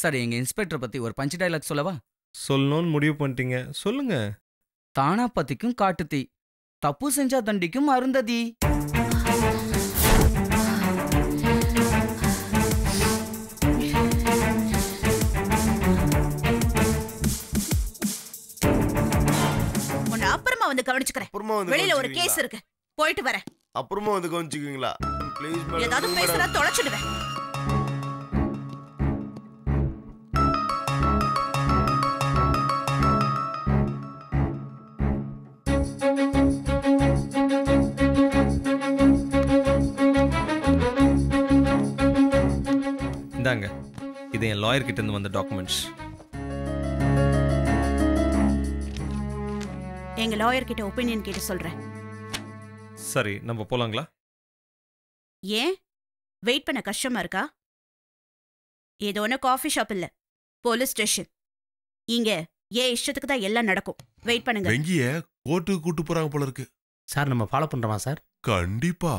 Sir எங்க inspector பத்தி ஒரு பஞ்சு டைலாக் சொல்லவா? சொல்லணும்னு முடிவு பண்ணிட்டீங்க. சொல்லுங்க. தானா பத்திக்கும் காட்டுத்தீ. தப்பு செஞ்சா தண்டிக்கும் அருந்ததி. உன்னை அப்புறமா வந்து கவனிச்சுக்கிறேன். அப்புறமா வந்து வெளியில ஒரு கவனிச்சுக்கிறீங்களா? கேஸ் இருக்கு. போயிட்டு வரேன். அப்புறமா வந்து கவனிச்சுக்குவீங்களா ப்ளீஸ் ஏதாவது பேசுறா தொலைச்சிடுவேன். லாயர் கிட்ட இருந்து வந்த டாக்குமெண்ட்ஸ் எங்க லாயர் கிட்ட ஒப்பீனியன் கேட்டு சொல்றேன். சரி நம்ம போலாங்களா? ஏன்? வெயிட் பண்ண கஷ்டமா இருக்கா? இது ஒன்று காஃபி ஷாப் இல்ல போலீஸ் ஸ்டேஷன் இங்க ஏன் இஷ்டத்துக்கு தான் எல்லாம் நடக்கும். வெயிட் பண்ணுங்க. வெங்கிய கோர்ட்டுக்கு கூட்டு போறாங்க போல இருக்கு. சார் நம்ம ஃபாலோ பண்ணுறோமா சார்? கண்டிப்பா.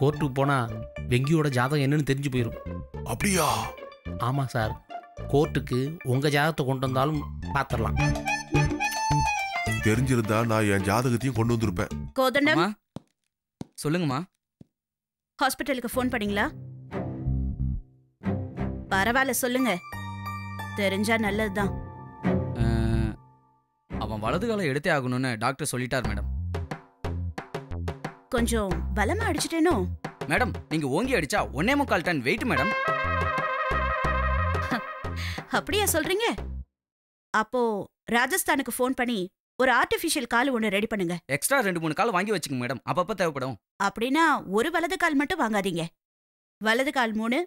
கோர்ட்டுக்கு போனால் வெங்கியோட ஜாதகம் என்னன்னு தெரிஞ்சு போயிடும் அப்படியா? ஆமாம் சார். கோர்ட்டுக்கு உங்கள் ஜாதகத்தை கொண்டு வந்தாலும் பார்த்துடலாம் தெரிஞ்சிருந்தா நான் என் ஜாதகத்தையும் கொண்டு வந்திருப்பேன். கோதண்டம்? சொல்லுங்கம்மா. ஹாஸ்பிட்டலுக்கு ஃபோன் பண்ணீங்களா? பரவாயில்ல சொல்லுங்க. தெரிஞ்சா நல்லதுதான். அவன் வலது காலை எடுத்தே ஆகணும்னு டாக்டர் சொல்லிட்டார் மேடம். கொஞ்சம் பலமா அடிச்சிட்டேனோ? மேடம் நீங்க ஓங்கி அடிச்சா ஒன்னே முக்கால் டன் வெயிட் மேடம். அப்படியா சொல்றீங்க? அப்போ ராஜஸ்தானுக்கு ஃபோன் பண்ணி ஒரு ஆர்டிஃபிஷியல் கால் ஒன்று ரெடி பண்ணுங்க. எக்ஸ்ட்ரா ரெண்டு மூணு கால் வாங்கி வச்சுக்கோங்க மேடம் அப்பப்ப தேவைப்படும். அப்படின்னா ஒரு வலது கால் மட்டும் வாங்காதீங்க. வலது கால் மூணு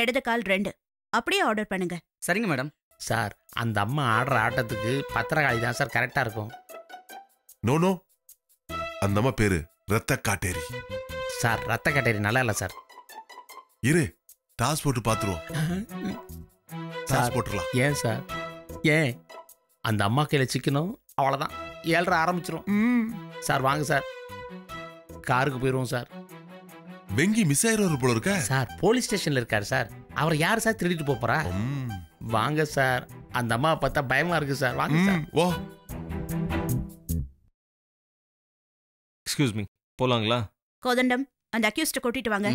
இடது கால் ரெண்டு. அப்படியே ஆர்டர் பண்ணுங்க. சரிங்க மேடம் சார் அந்த அம்மா ஆடுற ஆட்டத்துக்கு பத்திரகாளி தான் சார் கரெக்டாக இருக்கும். நோ நோ அந்த அம்மா பேரு ரத்த காட்டேரி. சார் ரத்த கட்டேரி நல்லா இல்லை சார் இரு டாஸ் போட்டு பாத்துருவோம். சார். போட்டுடலாம் ஏன் சார்? ஏன்? அந்த அம்மா கையில் சிக்கணும் அவ்வளோதான் ஏழ்ரை ஆரம்பிச்சிரும். சார் வாங்க சார். காருக்கு போயிடுவோம் சார். வெங்கி மிஸ் ஆயிடுவாரு போல இருக்க. சார் போலீஸ் ஸ்டேஷனில் இருக்காரு சார். அவரை யார் சார் திருடிட்டு போறா? வாங்க சார். அந்த அம்மாவை பார்த்தா பயமா இருக்கு சார். வாங்க சார். வா. எக்ஸ்கியூஸ் மீ போலாங்களா? கோதண்டம் அந்த அக்யூஸ்ட கூட்டிட்டு வாங்க.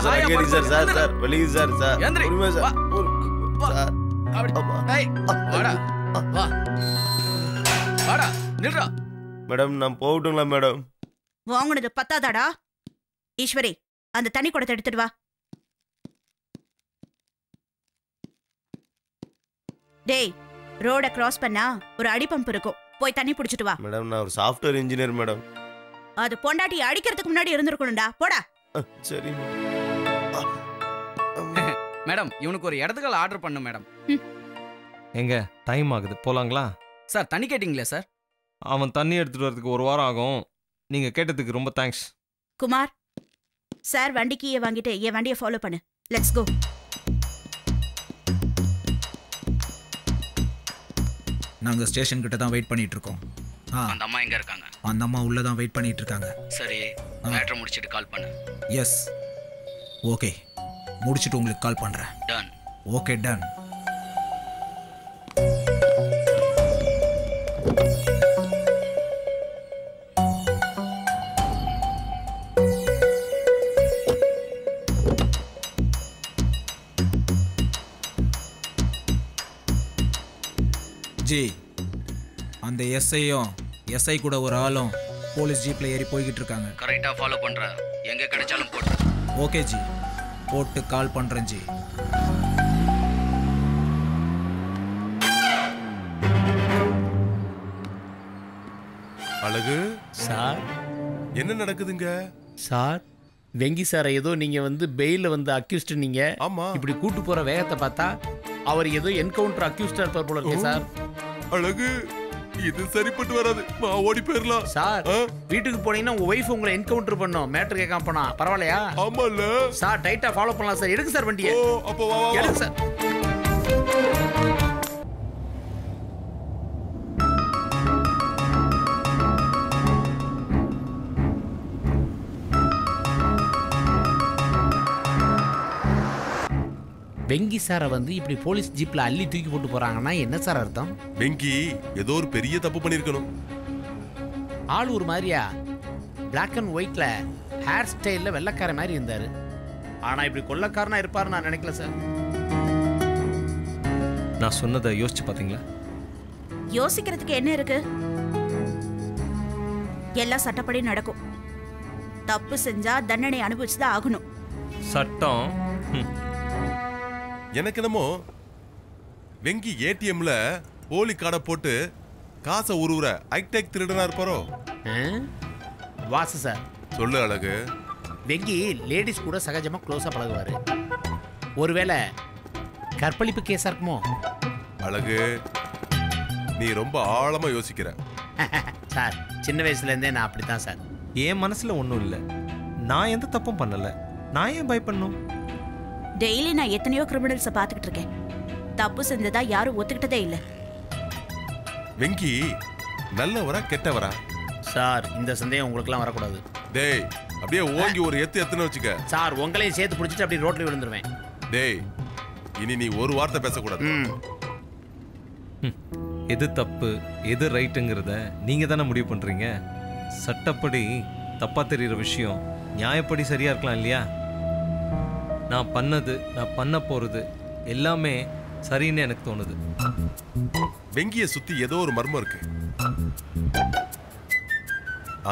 சார் ஹாயா கேரி சார் சார் படுத்து சார் வெளியே சார் சார். எந்திரி. பொறுமையா வா. சார். ஒரு- வா. சார். அப்படி. ஆமா. ஏய், வாடா. வா. வாடா நில்றா. மேடம் நான் போகட்டுங்களா மேடம்? வாங்குனது பத்தாதாடா? ஈஸ்வரி அந்த தண்ணி குடத்தை எடுத்துட்டு வா. டேய் ரோட கிராஸ் பண்ணா ஒரு அடிப்பம்ப் இருக்கும். போய் தண்ணி புடிச்சிட்டு வா. மேடம் நான் ஒரு சாஃப்ட்வேர் இன்ஜினியர் மேடம். அது பொண்டாட்டி அடிக்கிறதுக்கு முன்னாடி இருந்திருக்கணும்டா. போடா. சரி மேடம் இவனுக்கு ஒரு இடத்துக்கு ஆர்டர் பண்ணு மேடம். எங்க? டைம் ஆகுது. போலாங்களா? சார் தண்ணி கேட்டிங்களே சார்? அவன் தண்ணி எடுத்துட்டு வரதுக்கு ஒரு வாரம் ஆகும். நீங்க கேட்டதுக்கு ரொம்ப தேங்க்ஸ் குமார் சார் வண்டி கீயை வாங்கிட்டு என் வண்டியை ஃபாலோ பண்ணு. லெட்ஸ் கோ நாங்கள் ஸ்டேஷன் கிட்ட தான் வெயிட் பண்ணிட்டு இருக்கோம். ஆ. அந்த அம்மா எங்க இருக்காங்க? அந்த அம்மா உள்ள தான் வெயிட் பண்ணிட்டு இருக்காங்க. சரி மேட்ரு முடிச்சிட்டு கால் பண்ணு. எஸ் ஓகே முடிச்சுட்டு உங்களுக்கு கால் பண்ணுறேன் டன் ஓகே டன் ஜி அந்த எஸ்ஐயும் எஸ்ஐ கூட ஒரு ஆளும் போலீஸ் ஜீப்ல ஏறி போய்கிட்டு இருக்காங்க. கரெக்டா ஃபாலோ பண்ற. எங்க கிடைச்சாலும் போட்டு ஓகே ஜி. போட்டு கால் பண்றேன் ஜி. அழகு. சார். என்ன நடக்குதுங்க? சார் வெங்கி சாரை ஏதோ நீங்க வந்து பெயில வந்து அக்யூஸ்ட் நீங்க. ஆமா. இப்படி கூட்டு போற வேகத்தை பார்த்தா அவர் ஏதோ என்கவுண்டர் அக்யூஸ்டா இருப்பார் போல இருக்கு சார். அழகு. இது சரிப்பட்டு வராது. நான் ஓடி போயிடலாம் சார்? வீட்டுக்கு போனீங்கன்னா உங்க ஒய்ஃப் உங்களை என்கவுண்டர் பண்ணும். மேட்டர் கேட்காம போனா. பரவாயில்லையா? ஆமால சார் டைட்டா ஃபாலோ பண்ணலாம் சார். எடுங்க சார் வண்டியை. ஓ அப்ப எடுங்க சார். வெங்கி சாரை வந்து இப்படி போலீஸ் ஜீப்ல அள்ளி தூக்கி போட்டு போறாங்கன்னா என்ன சார் அர்த்தம்? வெங்கி ஏதோ ஒரு பெரிய தப்பு பண்ணிருக்கணும். ஆள் ஒரு மாதிரியா? Black அண்ட் ஒயிட்ல ஹேர் ஸ்டைலில் வெள்ளைக்கார மாதிரி இருந்தாரு. ஆனா இப்படி கொள்ளக்காரனா இருப்பாரு நான் நினைக்கல சார். நான் சொன்னதை யோசிச்சு பார்த்தீங்களா? யோசிக்கிறதுக்கு என்ன இருக்கு? எல்லாம் சட்டப்படி நடக்கும். தப்பு செஞ்சா தண்டனை அனுபவிச்சுதான் ஆகணும். சட்டம் எனக்கு என்னமோ வெங்கி ஏடிஎம்ல போலி கார்டை போட்டு காசை உருவுற ஐடெக் திருடனா இருப்பாரோ? வாசு சார். சொல்லு அழகு. வெங்கி லேடிஸ் கூட சகஜமா க்ளோஸா பழகுவாரு. ஒருவேளை கற்பழிப்பு கேஸா இருக்குமோ? அழகு நீ ரொம்ப ஆழமா யோசிக்கிற. சார் சின்ன வயசுல இருந்தே நான் அப்படித்தான் சார். என் மனசுல ஒன்றும் இல்லை. நான் எந்த தப்பும் பண்ணல. நான் ஏன் பயப்படணும்? டெய்லி நான் எத்தனையோ கிரிமினல்ஸை பார்த்துக்கிட்டு இருக்கேன். தப்பு செஞ்சதா யாரும் ஒத்துக்கிட்டதே இல்லை. வெங்கி நல்லவரா கெட்டவரா? சார் இந்த சந்தேகம் உங்களுக்குலாம் வரக்கூடாது. டேய் அப்படியே ஓங்கி ஒரு எத்து எத்துன்னு வச்சுக்க. சார் உங்களையும் சேர்த்து பிடிச்சிட்டு அப்படியே ரோட்ல விழுந்துருவேன். டேய் இனி நீ ஒரு வார்த்தை பேசக்கூடாது. எது தப்பு எது ரைட்டுங்கிறத நீங்க தானே முடிவு பண்றீங்க? சட்டப்படி தப்பா தெரிகிற விஷயம் நியாயப்படி சரியா இருக்கலாம் இல்லையா? நான் பண்ணது நான் பண்ண போறது எல்லாமே சரின்னு எனக்கு தோணுது. வெங்கிய சுத்தி ஏதோ ஒரு மர்மம் இருக்கு.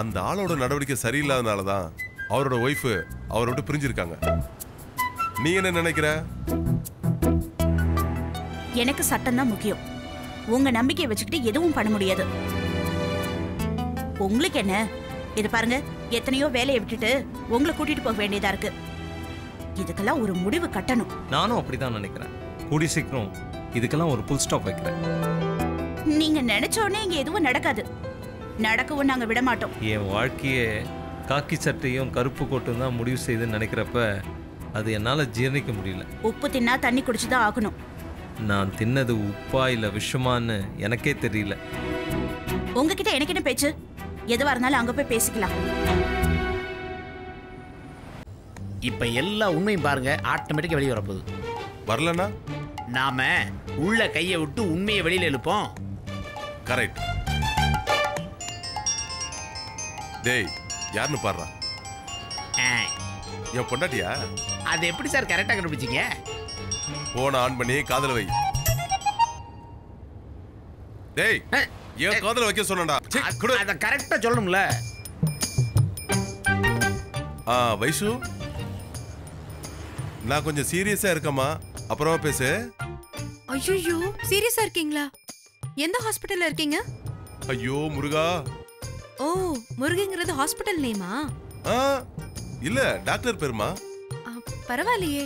அந்த ஆளோட நடவடிக்கை சரியில்லாதனால தான் அவரோட ஒய்ஃப் அவரை விட்டு பிரிஞ்சிருக்காங்க. நீ என்ன நினைக்கிற? எனக்கு சட்டம் தான் முக்கியம். உங்க நம்பிக்கையை வச்சுக்கிட்டு எதுவும் பண்ண முடியாது. உங்களுக்கு என்ன? இது பாருங்க எத்தனையோ வேலையை விட்டுட்டு உங்களை கூட்டிட்டு போக வேண்டியதா இருக்கு. இதுக்கெல்லாம் ஒரு முடிவு கட்டணும். நானும் அப்படிதான் நினைக்கிறேன். கூடி சீக்கிரம் இதுக்கெல்லாம் ஒரு புல் ஸ்டாப் வைக்கிறேன். நீங்க நினைச்ச உடனே இங்க எதுவும் நடக்காது. நடக்கவும் நாங்க விட மாட்டோம் என் வாழ்க்கையே காக்கி சட்டையும் கருப்பு கோட்டும் தான் முடிவு செய்துன்னு நினைக்கிறப்ப அது என்னால் ஜீரணிக்க முடியல. உப்பு தின்னா தண்ணி குடிச்சுதான் ஆகணும். நான் தின்னது உப்பா இல்லை விஷமான்னு எனக்கே தெரியல. உங்ககிட்ட எனக்கு என்ன பேச்சு? எதுவா இருந்தாலும் அங்க போய் பேசிக்கலாம். இப்ப எல்லா உண்மையும் பாருங்க ஆட்டோமேட்டிக்கா வெளியே வரப்போகுது. வரலனா நாம உள்ள கையை விட்டு உண்மையை வெளியில எழுப்போம். கரெக்ட் டேய் யாருன்னு பாடுறா என் பொண்டாட்டியா? அது எப்படி சார் கரெக்டா கண்டுபிடிச்சீங்க? போன ஆன் பண்ணி காதல வை. டேய் என் காதல வைக்க சொன்னடா அத கரெக்டா சொல்லணும்ல. ஆ வைஷு நான் கொஞ்சம் சீரியஸா இருக்கேம்மா. அப்புறமா பேசு. ஐயோ சீரியஸா இருக்கீங்களா? எந்த ஹாஸ்பிட்டல்ல இருக்கீங்க? ஐயோ முருகா. ஓ முருகங்கிறது ஹாஸ்பிட்டல் நேமா? ஆ இல்ல டாக்டர் பேருமா? பரவாயில்லையே.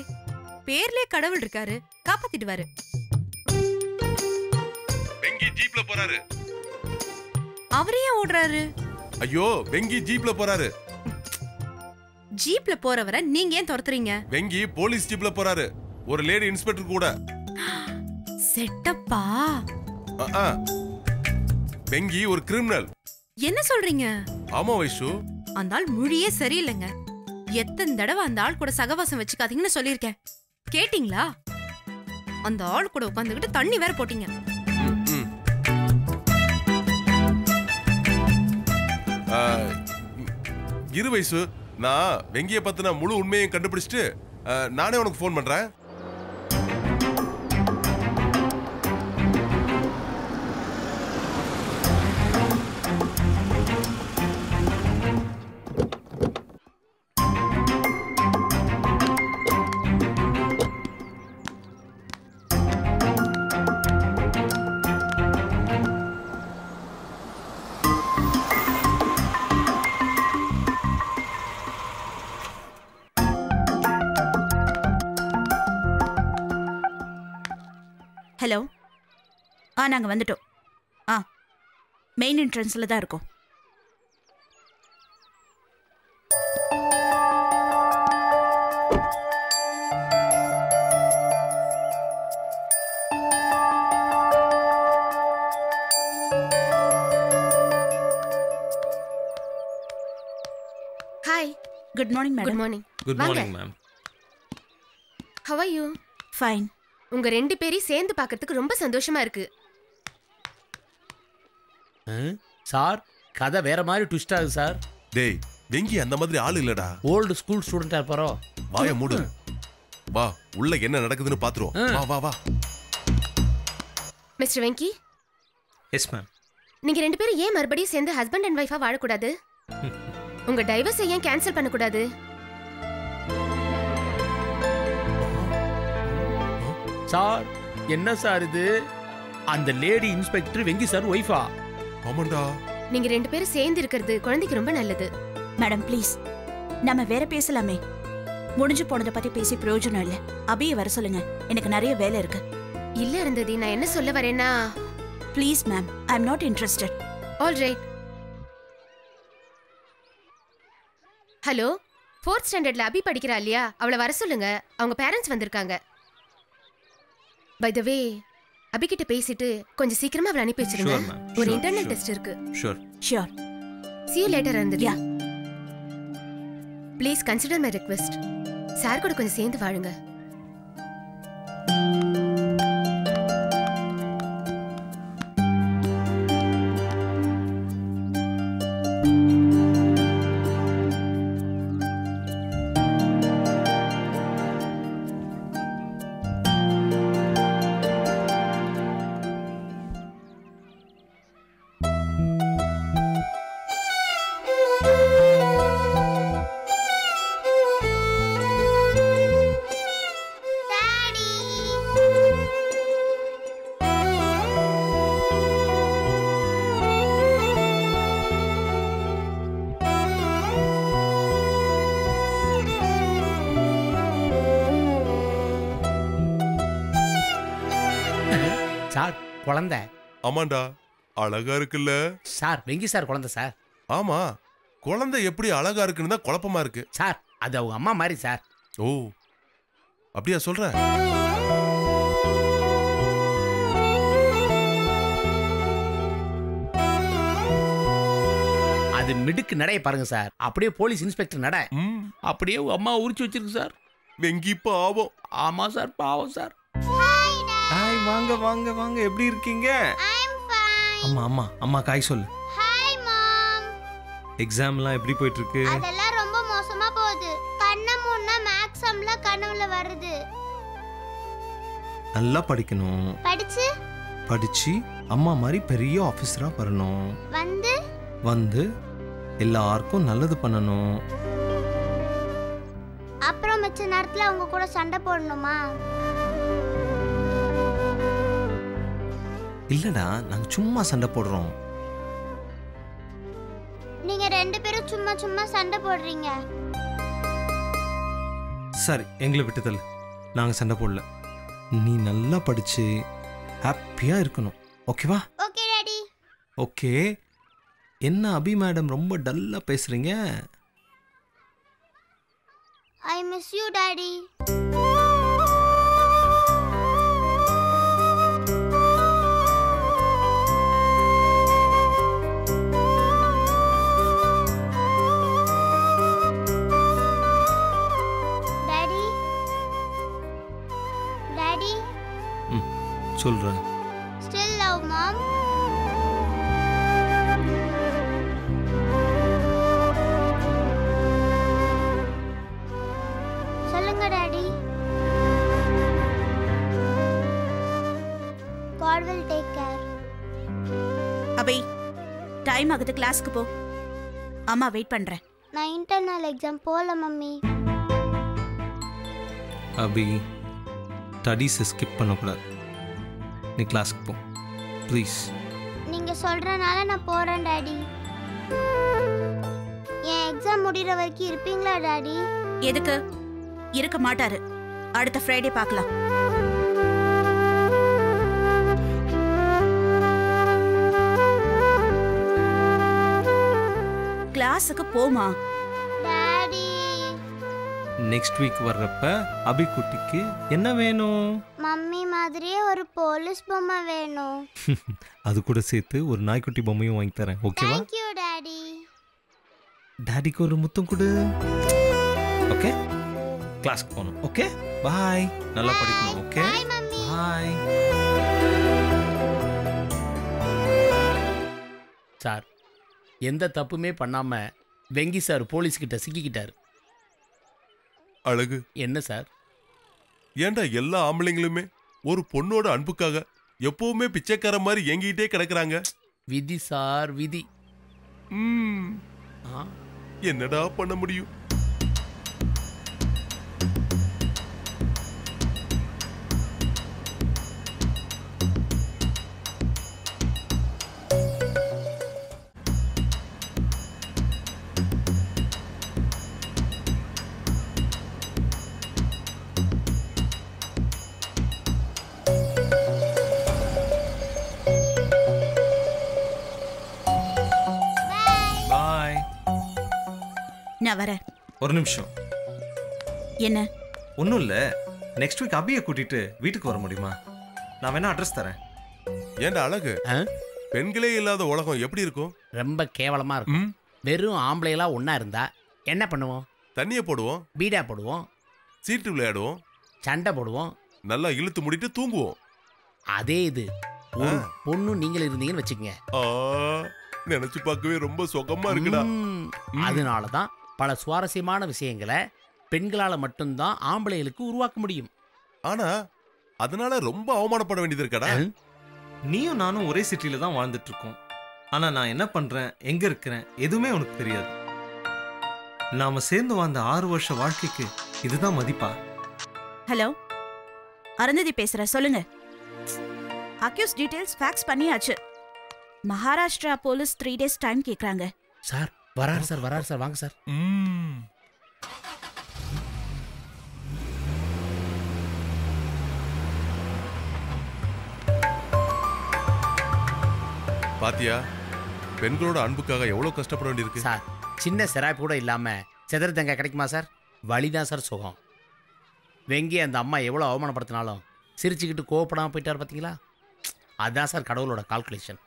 பேர்லயே கடவுள் இருக்காரு. காப்பாத்திடுவாரு. வெங்கி ஜீப்ல போறாரு. அவரே ஏன் ஓடுறாரு? ஐயோ வெங்கி ஜீப்ல போறாரு. ஜீப்ல போறவரை நீங்க ஏன் துரத்துறீங்க? வெங்கி போலீஸ் ஜீப்ல போறாரு. ஒரு லேடி இன்ஸ்பெக்டர் கூட. செட்டப்பா. வெங்கி ஒரு கிரிமினல். என்ன சொல்றீங்க? ஆமா வைஷு. அந்த ஆள் மொழியே சரியில்லைங்க. எத்தனை தடவை அந்த ஆள் கூட சகவாசம் வச்சுக்காதீங்கன்னு சொல்லியிருக்கேன். கேட்டிங்களா? அந்த ஆள் கூட உட்காந்துக்கிட்டு தண்ணி வேற போட்டீங்க. இரு வயசு நான் வெங்கிய பத்தின முழு உண்மையும் கண்டுபிடிச்சிட்டு நானே உனக்கு ஃபோன் பண்றேன். ஆ நாங்க வந்துட்டோம். ஆ மெயின் என்ட்ரன்ஸ்ல தான் இருக்கோம். Hi good morning good madam morning good. Morning ma'am how are you fine உங்க ரெண்டு பேரையும் சேர்ந்து பார்க்கறதுக்கு ரொம்ப சந்தோஷமா இருக்கு? சார் கதை வேற மாதிரி ட்விஸ்ட் ஆகுது சார். டேய் வெங்கி அந்த மாதிரி ஆள் இல்லடா. ஓல்டு ஸ்கூல் ஸ்டூடெண்டா இருப்பாரோ? வாய மூடு. வா உள்ள என்ன நடக்குதுன்னு பாத்துருவோம். வா வா வா. மிஸ்டர் வெங்கி? எஸ் மேம் நீங்க ரெண்டு பேரும் ஏன் மறுபடியும் சேர்ந்து ஹஸ்பண்ட் அண்ட் ஒய்ஃபா வாழக்கூடாது? உங்க டைவர்ஸை ஏன் கேன்சல் பண்ணக்கூடாது? சார் என்ன சார் இது? அந்த லேடி இன்ஸ்பெக்டர் வெங்கி சார் ஒய்ஃபா ஆமாண்டா. நீங்க ரெண்டு பேரும் சேர்ந்து இருக்கிறது குழந்தைக்கு ரொம்ப நல்லது. Madam please. நம்ம வேற பேசலாமே. முடிஞ்சு போனதை பத்தி பேசி பிரயோஜனம் இல்ல. அபியை வர சொல்லுங்க. எனக்கு நிறைய வேலை இருக்கு. இல்ல இருந்தது நான் என்ன சொல்ல வரேன்னா please ma'am. I am not interested all right hello fourth ஸ்டாண்டர்ட்ல அபி படிக்கிறா இல்லையா? அவளை வர சொல்லுங்க. அவங்க பேரண்ட்ஸ் வந்திருக்காங்க. பை த வே அபி கிட்ட பேசிட்டு கொஞ்சம் சீக்கிரமா அவளை அனுப்பி வச்சிருங்க. Sure, ma'am. ஒரு Sure, இன்டர்னல் sure. டெஸ்ட் இருக்கு. Sure sure see you later Yeah. Please consider my request sir கூட கொஞ்சம் சேர்ந்து வாழுங்க. குழந்தை. ஆமாண்டா அழகா இருக்குல்ல? சார் வெங்கி சார் குழந்தை சார். ஆமா குழந்தை எப்படி அழகா இருக்குன்னு தான் குழப்பமா இருக்கு. சார் அது அவங்க அம்மா மாதிரி சார். ஓ அப்படியா சொல்ற? அது மிடுக்கு நடைய பாருங்க சார். அப்படியே போலீஸ் இன்ஸ்பெக்டர் நட. அப்படியே அம்மா உரிச்சு வச்சிருக்கு சார். வெங்கி பாவம். ஆமா சார் பாவம் சார். வாங்க வாங்க வாங்க. எப்படி இருக்கீங்க? அம்மா அம்மா அம்மா காய் சொல்லு. ஹாய் மாம் எக்ஸாம்லாம் எப்படி போயிட்டு இருக்கு அதெல்லாம் ரொம்ப மோசமா போகுது. கண்ணை மூணா மேக்ஸம்ல கனவுல வருது. நல்லா படிக்கணும். படிச்சு? படிச்சு அம்மா மாதிரி பெரிய ஆஃபீஸரா வரணும். வந்து? வந்து எல்லாருக்கும் நல்லது பண்ணணும். அப்புறம் மிச்ச நேரத்துல அவங்க கூட சண்டை போடணுமா? இல்லடா நாங்க சும்மா சண்டை போடுறோம். நீங்க ரெண்டு பேரும் சும்மா சும்மா சண்டை போடுறீங்க. சரி எங்களை விட்டுதல் நாங்க சண்டை போடல. நீ நல்லா படிச்சு ஹாப்பியா இருக்கணும். ஓகேவா ஓகே டாடி ஓகே என்ன அபி மேடம் ரொம்ப டல்லா பேசுறீங்க? I miss you daddy daddy சொல்றேன். ஸ்டில் லவ் மாம் சொல்லுங்க daddy. God will take care Abhi time ஆகுது கிளாஸ்க்கு போ. அம்மா வெயிட் பண்றேன். நான் இன்டர்னல் எக்ஸாம் போகல மம்மி. அபி ஸ்டடீஸை ஸ்கிப் பண்ணக்கூடாது. நீ கிளாஸ்க்கு போ. ப்ளீஸ் நீங்க சொல்றனால நான் போறேன் டாடி. என் எக்ஸாம் முடிகிற வரைக்கும் இருப்பீங்களா டாடி? எதுக்கு? இருக்க மாட்டாரு. அடுத்த ஃப்ரைடே பார்க்கலாம். கிளாஸுக்கு போமா நெக்ஸ்ட் வீக் வர்றப்ப அபி குட்டிக்கு என்ன வேணும்? மம்மி மாதிரியே ஒரு போலீஸ் பொம்மை வேணும். அது கூட சேர்த்து ஒரு நாய்க்குட்டி பொம்மையும் வாங்கி தரேன். ஓகேவா தேங்க் யூ டாடி டாடிக்கு ஒரு முத்தம் கொடு. ஓகே கிளாஸ்க்கு போகணும். ஓகே பாய் நல்லா படிக்கணும். ஓகே பாய் சார் எந்த தப்புமே பண்ணாம வெங்கி சார் போலீஸ்கிட்ட சிக்கிக்கிட்டாரு. அழகு. என்ன சார்? ஏன்டா எல்லா ஆம்பளைங்களுமே ஒரு பொண்ணோட அன்புக்காக எப்பவுமே பிச்சைக்கார மாதிரி ஏங்கிட்டே கிடக்குறாங்க? விதி சார் விதி. ம், ஆ. என்னடா பண்ண முடியும்? நான் வரேன். ஒரு நிமிஷம். என்ன? ஒன்றும் இல்லை. நெக்ஸ்ட் வீக் அபியை கூட்டிட்டு வீட்டுக்கு வர முடியுமா? நான் வேணா அட்ரஸ் தரேன். ஏன்டா அழகு? ஆ? பெண்களே இல்லாத உலகம் எப்படி இருக்கும்? ரொம்ப கேவலமா இருக்கும். வெறும் ஆம்பளைகளா ஒண்ணா இருந்தா என்ன பண்ணுவோம்? தண்ணிய போடுவோம். பீடா போடுவோம். சீட்டு விளையாடுவோம். சண்டை போடுவோம். நல்லா இழுத்து முடிட்டு தூங்குவோம். அதே இது. ஒரு பொண்ணு நீங்கள் இருந்தீங்கன்னு வச்சுக்கங்க. ஆ, நினைச்சு பார்க்கவே ரொம்ப சுகமா இருக்குடா. ம், அதனாலதான் பல சுவாரஸ்யமான விஷயங்களை பெண்களால மட்டும்தான் ஆம்பளைகளுக்கு உருவாக்க முடியும். ஆனா அதனால ரொம்ப அவமானப்பட வேண்டியது இருக்கடா? நீயும் நானும் ஒரே சிட்டில தான் வாழ்ந்துட்டு இருக்கோம் ஆனா நான் என்ன பண்றேன் எங்க இருக்கிறேன் எதுவுமே உனக்கு தெரியாது. நாம சேர்ந்து வாழ்ந்த ஆறு வருஷ வாழ்க்கைக்கு இதுதான் மதிப்பா? ஹலோ அருந்ததி பேசுறேன் சொல்லுங்க. அக்யூஸ் டீடைல்ஸ் ஃபேக்ஸ் பண்ணியாச்சு. Maharashtra police three days time கேக்குறாங்க. சார் வராரு சார் வராரு சார் வாங்க சார். பாத்தியா பெண்களோட அன்புக்காக எவ்வளவு கஷ்டப்பட வேண்டியிருக்கு? சார் சின்ன சிராய்ப்பு கூட இல்லாம செதறு தங்க கிடைக்குமா சார்? வழிதான் சார் சுகம். வெங்கி அந்த அம்மா எவ்வளோ அவமானப்படுத்தினாலும் சிரிச்சுக்கிட்டு கோவப்படாமல் போயிட்டார் பார்த்தீங்களா அதான் சார் கடவுளோட கால்குலேஷன்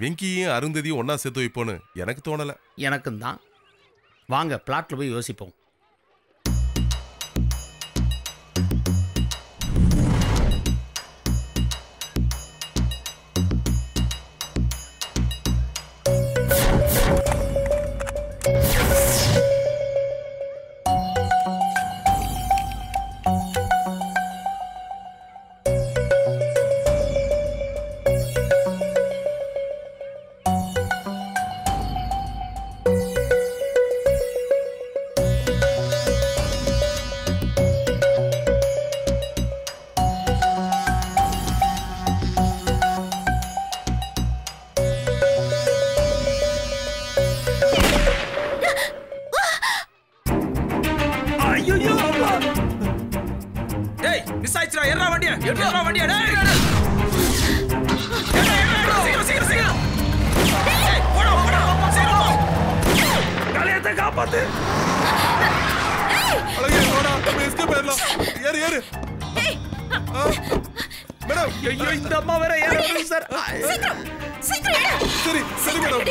வெங்கியும் அருந்ததியும் ஒன்னா சேர்த்து வைப்போன்னு எனக்கு தோணல. எனக்கும் தான் வாங்க பிளாட்டில் போய் யோசிப்போம். டேய் மிஸ் ஆயிடுச்சுடா ஏறா வண்டியா? ஏறா வண்டியா? டேய். சீக்கிரம் சீக்கிரம் சீக்கிரம் டேய், போடா போடா சீக்கிரம் போ. கலையத்தை காப்பாத்து. அழகே போடா நம்ம எஸ்கேப் ஆயிடலாம். ஏறு ஏறு. மேடம். ஐயோ இந்த அம்மா வேற ஏற சார். சீக்கிரம். சரி சரி மேடம்.